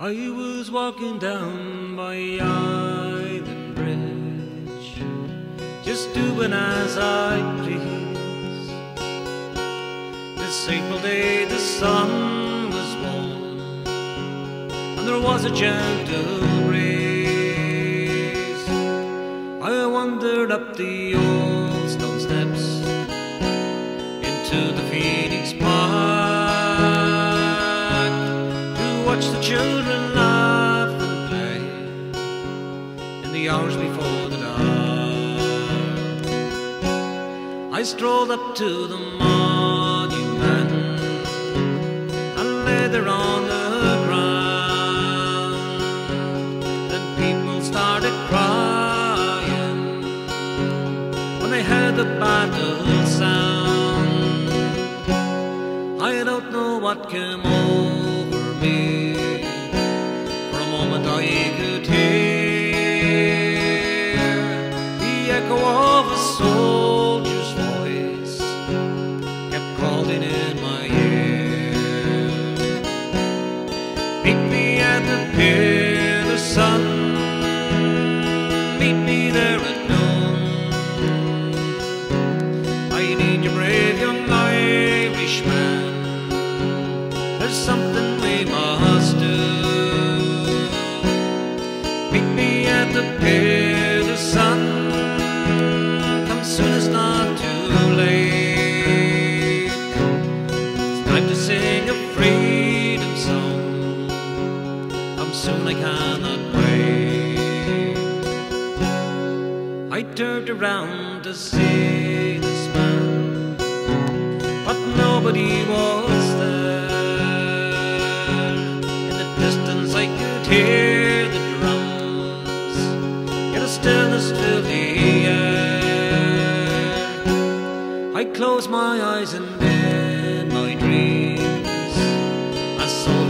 I was walking down by Island Bridge, just doing as I please. This April day the sun was warm, and there was a gentle breeze. I wandered up the old stone steps into the Phoenix the hours before the dark. I strolled up to the monument and lay there on the ground. Then people started crying when they heard the battle sound. I don't know what came over me. For a moment I echo of a soldier's voice kept calling in my ear. Meet me at the Pillar, the sun. Meet me there at noon. I need your brave young Irishman. There's something we must do. Meet me at the Pillar, sing a freedom song. Come soon, I cannot wait. I turned around to see this man, but nobody was there. In the distance, I could hear the drums, yet a stillness filled the air. I closed my eyes and in my dreams,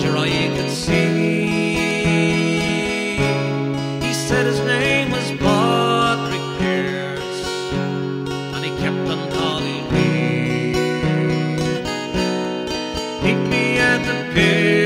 a soldier I could see. He said his name was Patrick Pearse, and he kept on calling me. Meet me at the Pillar,